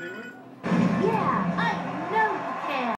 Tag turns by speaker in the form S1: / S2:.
S1: Anyway?